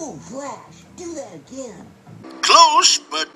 Oh, Flash. Do that again. Close, but.